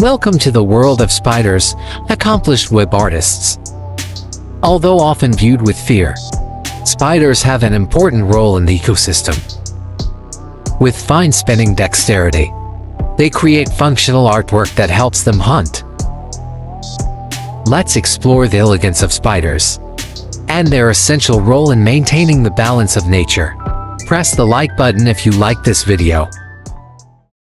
Welcome to the world of spiders, accomplished web artists. Although often viewed with fear, spiders have an important role in the ecosystem. With fine spinning dexterity, they create functional artwork that helps them hunt. Let's explore the elegance of spiders and their essential role in maintaining the balance of nature. Press the like button if you like this video.